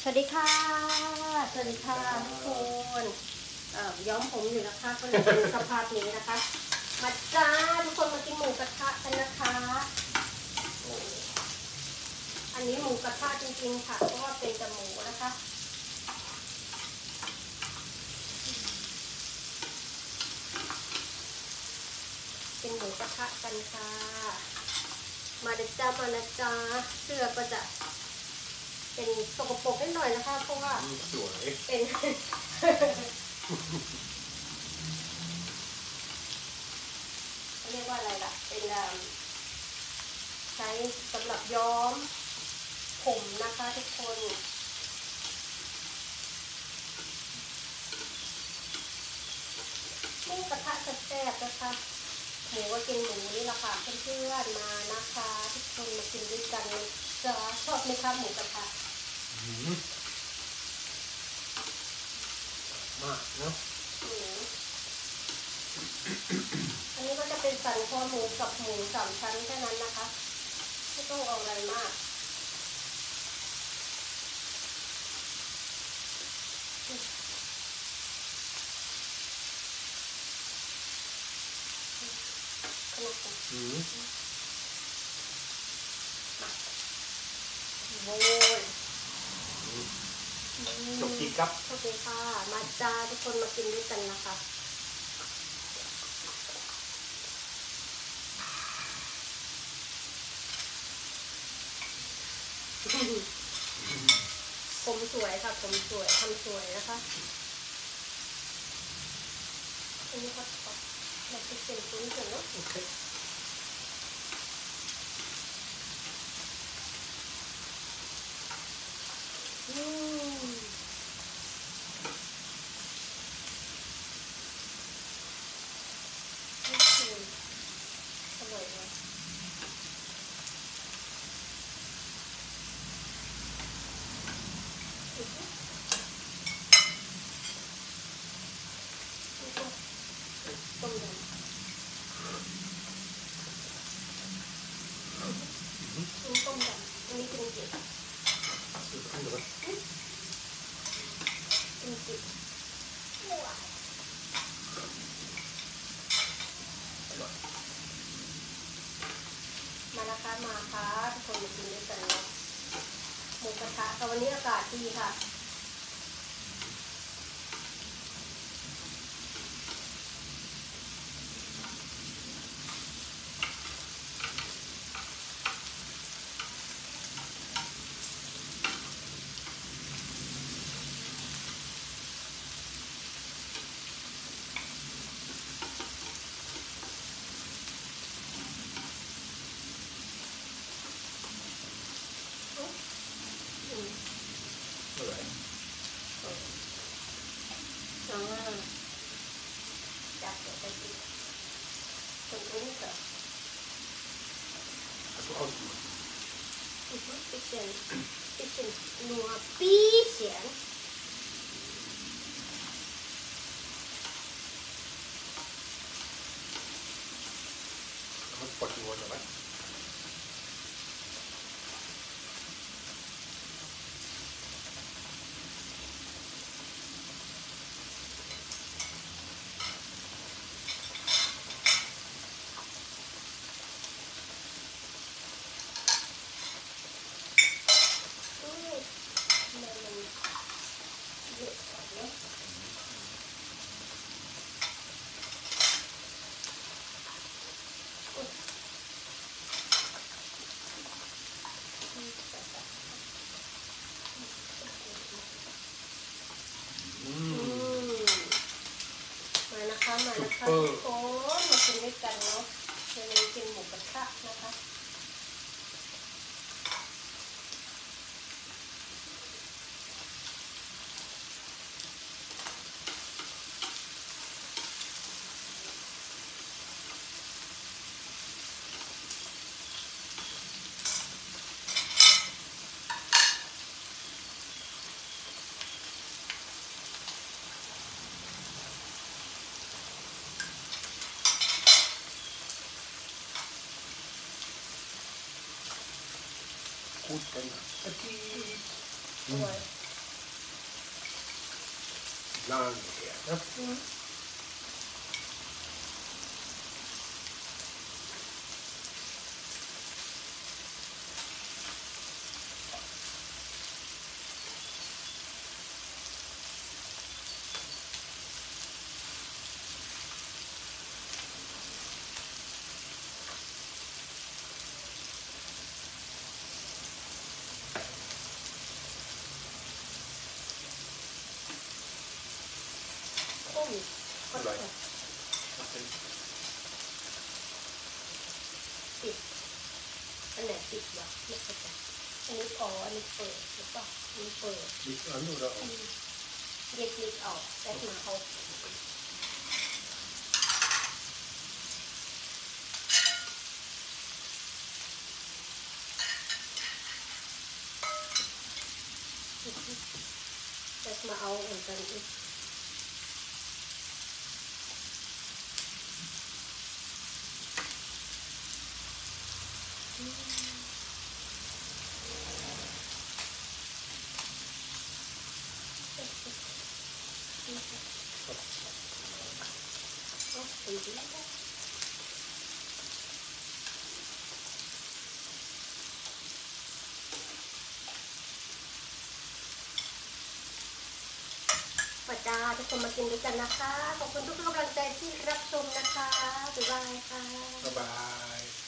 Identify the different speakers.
Speaker 1: สวัสดีค่ะ สวัสดีค่ะทุกคนย้อมผมอยู่นะคะก็เลยเป็นสภาพนี้นะคะ มาจ้าทุกคนมากินหมูกระทะกันนะคะ อันนี้หมูกระทะจริงๆค่ะ เพราะว่าเป็นแต่หมูนะคะเป็นหมูกระทะกันค่ะ มาเด็ดจ้ามานะจ้าเสื้อก็จะ เป็นสกปรกนิดหน่อยนะคะ เพราะว่า
Speaker 2: สวย
Speaker 1: เป็นเรียกว่าอะไรล่ะ เป็นเอิ่มใช้สำหรับย้อมผมนะคะทุกคนหมูกระทะแซ่บๆนะคะหมูก็กินหมูนี่แหละค่ะเพื่อนๆมานะคะ ทุกคนมากินด้วยกันนะจะชอบไหมคะหมูกระทะ
Speaker 2: หื มมากเนาะ
Speaker 1: อืมอันนี้ก็จะเป็นสันคอหมูกับหมูสามชั้นแค่นั้นนะคะ ไม่ต้องเอาอะไรมากขนมปัง
Speaker 2: หืม
Speaker 1: โว้ย
Speaker 2: จบที่กับ
Speaker 1: โอเคค่ะ มาจ้าทุกคนมากินด้วยกันนะคะผมสวยค่ะผมสวยทำสวยนะคะอันนี้ก็ขอแบบเป็นเป็นตุ้นเถอะเนาะ
Speaker 2: โอเค
Speaker 1: อืมโอเคอร่อยเลย ต้มยำอันนี้ต้มยำอันนี้กินจิ
Speaker 2: สุดขั้นเลย
Speaker 1: กินจิมานะคะมาค่ะทุกคนมากินด้วยกันเนาะห มูกระทะแต่วันนี้อากาศดีค่ะ อืม
Speaker 2: อร่อย
Speaker 1: อ่าจับเดี๋ยวไปกิน ตรงนี้ก่อน
Speaker 2: แล้วก็เอา
Speaker 1: อือฮึปิเสียงปิเสียงนัวปีเสียง
Speaker 2: เขาปดหัวหน่อยไหม
Speaker 1: อืมทำไมมันเยอะกว่าเนอะอุ๊ยอืมจัดๆ
Speaker 2: อื
Speaker 1: อื
Speaker 2: ม
Speaker 1: มมานะคะมานะคะ
Speaker 2: ซุ
Speaker 1: ทุกคนมากินด้วยกันเนาะวันนี้กินหมูกระทะนะคะ
Speaker 2: food mm. Long hair. อาทิตย์
Speaker 1: อร่อย
Speaker 2: นั่นเดีย
Speaker 1: ปิดอันไหนปิดวะไม่เข้าใจอันนี้อ๋ออันนี้เปิดหรือเปล่าอันนี้เปิด
Speaker 2: ดิฉันเรา
Speaker 1: อืมเรียกลิกออกแต่มาเอาแต่มาเอาเหมือนกันอีก ก็ตีดีแล้าจ้าทุกคนมากินด้วยกันนะคะ ขอบคุณทุกกำลังใจที่รับชมนะคะบ๊ายบายค่ะ
Speaker 2: บ๊ายบาย